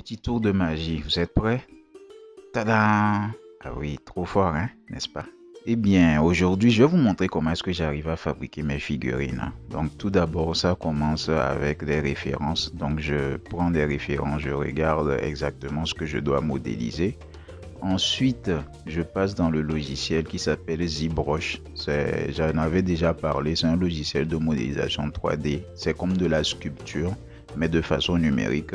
petit tour de magie. Vous êtes prêts? Tada Ah oui, trop fort, hein, n'est-ce pas? Eh bien, aujourd'hui, je vais vous montrer comment est-ce que j'arrive à fabriquer mes figurines. Donc, tout d'abord, ça commence avec des références. Donc, je prends des références, je regarde exactement ce que je dois modéliser. Ensuite, je passe dans le logiciel qui s'appelle ZBrush. J'en avais déjà parlé, c'est un logiciel de modélisation 3D. C'est comme de la sculpture, mais de façon numérique.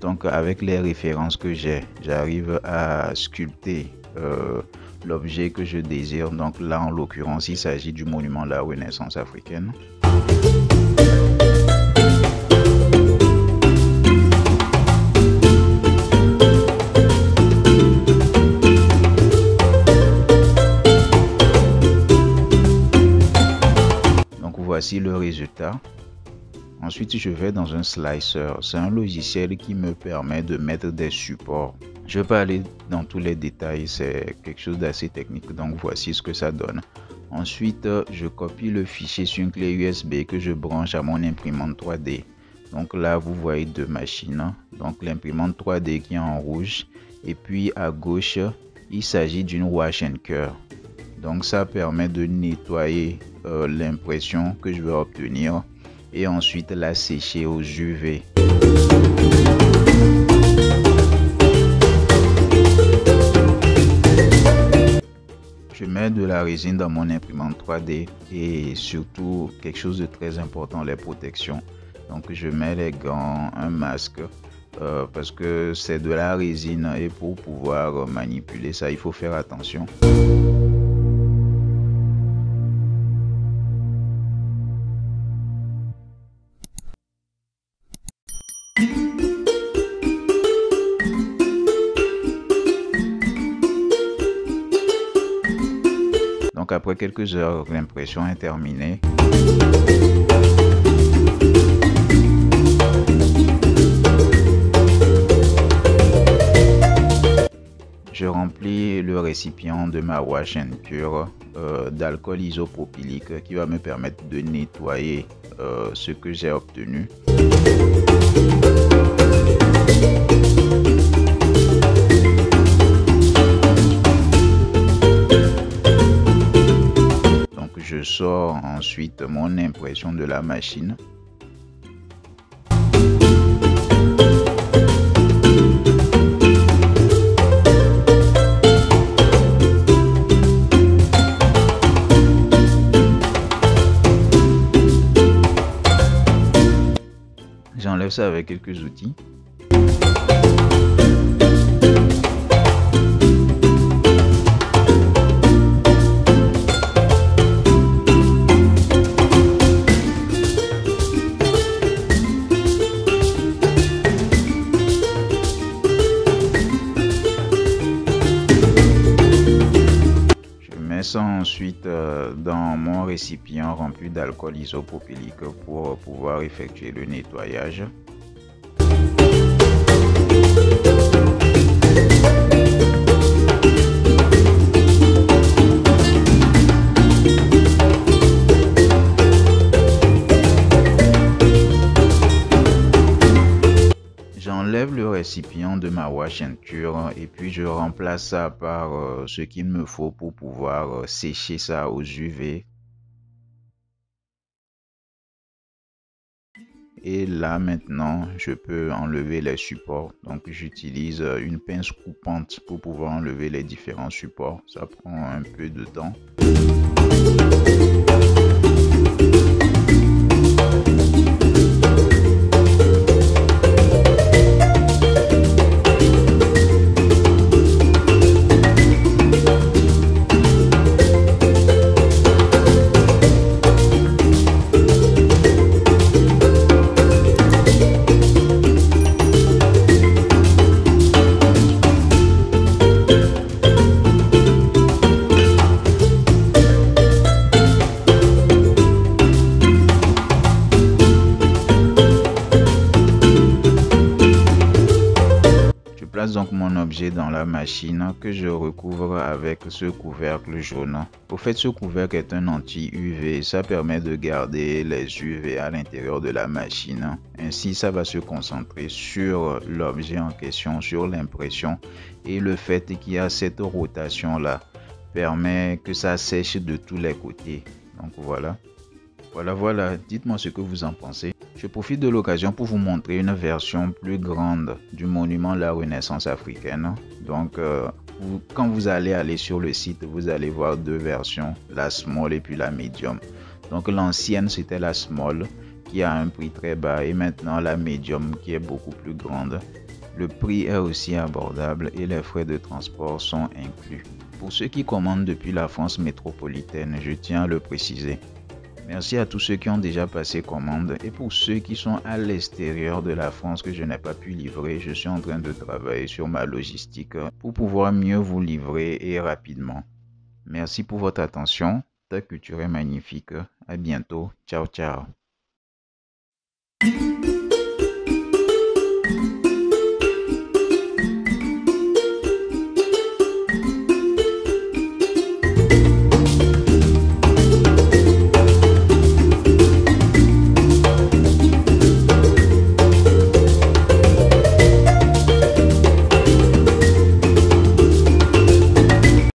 Donc avec les références que j'ai, j'arrive à sculpter euh, l'objet que je désire. Donc là, en l'occurrence, il s'agit du monument de la Renaissance africaine. Donc voici le résultat. Ensuite, je vais dans un slicer. C'est un logiciel qui me permet de mettre des supports. Je vais pas aller dans tous les détails, c'est quelque chose d'assez technique. Donc voici ce que ça donne. Ensuite, je copie le fichier sur une clé USB que je branche à mon imprimante 3D. Donc là, vous voyez deux machines. Donc l'imprimante 3D qui est en rouge. Et puis à gauche, il s'agit d'une wash and cure. Donc ça permet de nettoyer euh, l'impression que je veux obtenir et ensuite la sécher aux UV. Je mets de la résine dans mon imprimante 3D et surtout quelque chose de très important, les protections. Donc je mets les gants, un masque euh, parce que c'est de la résine et pour pouvoir manipuler ça, il faut faire attention. Donc après quelques heures, l'impression est terminée. Je remplis le récipient de ma wash and cure euh, d'alcool isopropylique qui va me permettre de nettoyer euh, ce que j'ai obtenu. Sors ensuite mon impression de la machine. J'enlève ça avec quelques outils. Dans mon récipient rempli d'alcool isopropylique pour pouvoir effectuer le nettoyage. Ma wash and cure et puis je remplace ça par euh, ce qu'il me faut pour pouvoir euh, sécher ça aux UV. Et là maintenant, je peux enlever les supports. Donc j'utilise euh, une pince coupante pour pouvoir enlever les différents supports. Ça prend un peu de temps. Place donc mon objet dans la machine que je recouvre avec ce couvercle jaune. Au fait, ce couvercle est un anti-UV. Ça permet de garder les UV à l'intérieur de la machine. Ainsi, ça va se concentrer sur l'objet en question, sur l'impression. Et le fait qu'il y a cette rotation-là permet que ça sèche de tous les côtés. Donc voilà. Voilà, voilà. Dites-moi ce que vous en pensez. Je profite de l'occasion pour vous montrer une version plus grande du monument la Renaissance africaine. Donc, euh, quand vous allez aller sur le site, vous allez voir deux versions, la small et puis la medium. Donc, l'ancienne, c'était la small qui a un prix très bas et maintenant la medium qui est beaucoup plus grande. Le prix est aussi abordable et les frais de transport sont inclus. Pour ceux qui commandent depuis la France métropolitaine, je tiens à le préciser. Merci à tous ceux qui ont déjà passé commande et pour ceux qui sont à l'extérieur de la France que je n'ai pas pu livrer, je suis en train de travailler sur ma logistique pour pouvoir mieux vous livrer et rapidement. Merci pour votre attention. Ta culture est magnifique. À bientôt. Ciao, ciao.